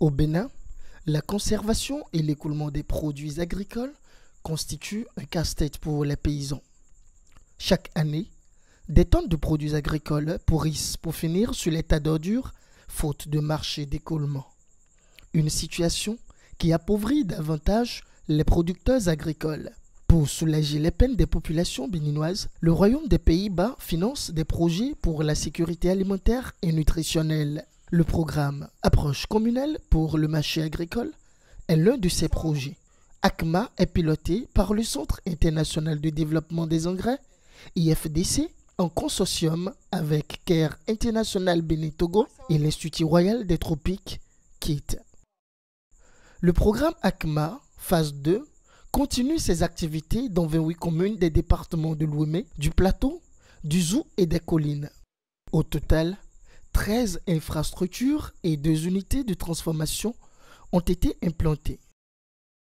Au Bénin, la conservation et l'écoulement des produits agricoles constituent un casse-tête pour les paysans. Chaque année, des tonnes de produits agricoles pourrissent pour finir sur l'état d'ordure faute de marché d'écoulement. Une situation qui appauvrit davantage les producteurs agricoles. Pour soulager les peines des populations béninoises, le Royaume des Pays-Bas finance des projets pour la sécurité alimentaire et nutritionnelle. Le programme Approche communale pour le marché agricole est l'un de ces projets. ACMA est piloté par le Centre international de développement des engrais, IFDC, en consortium avec CARE International Bénin Togo et l'Institut Royal des Tropiques, KIT. Le programme ACMA, phase 2, continue ses activités dans 28 communes des départements de l'Ouémé, du Plateau, du Zou et des Collines. Au total, 13 infrastructures et 2 unités de transformation ont été implantées.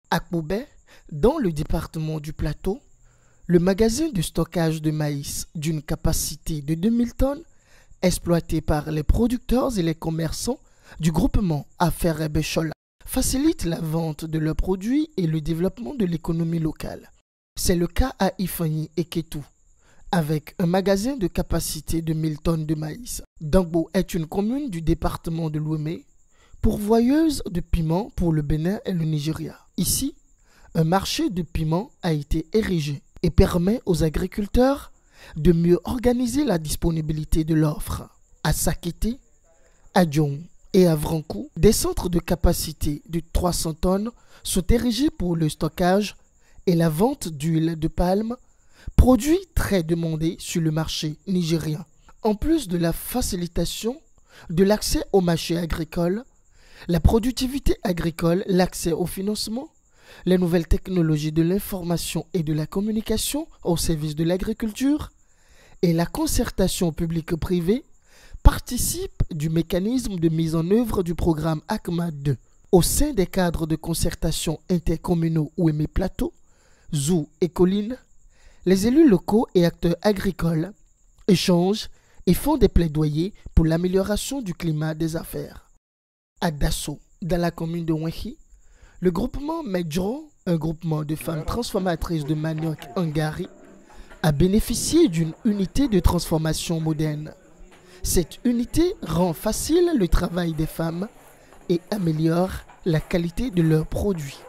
À Koubé, dans le département du Plateau, le magasin de stockage de maïs d'une capacité de 2000 tonnes, exploité par les producteurs et les commerçants du groupement Affaires Béchola, facilite la vente de leurs produits et le développement de l'économie locale. C'est le cas à Ifani et Ketou, avec un magasin de capacité de 1000 tonnes de maïs. Dangbo est une commune du département de l'Ouémé, pourvoyeuse de piments pour le Bénin et le Nigeria. Ici, un marché de piments a été érigé et permet aux agriculteurs de mieux organiser la disponibilité de l'offre. À Sakete, à Djong et à Vrankou, des centres de capacité de 300 tonnes sont érigés pour le stockage et la vente d'huile de palme, produit très demandé sur le marché nigérien. En plus de la facilitation de l'accès au marché agricole, la productivité agricole, l'accès au financement, les nouvelles technologies de l'information et de la communication au service de l'agriculture et la concertation publique-privée participent du mécanisme de mise en œuvre du programme ACMA 2. Au sein des cadres de concertation intercommunaux Ouémé Plateau, Zou et Collines, les élus locaux et acteurs agricoles échangent et font des plaidoyers pour l'amélioration du climat des affaires. À Dasso, dans la commune de Wenchi, le groupement Medjo, un groupement de femmes transformatrices de manioc Hungary, a bénéficié d'une unité de transformation moderne. Cette unité rend facile le travail des femmes et améliore la qualité de leurs produits.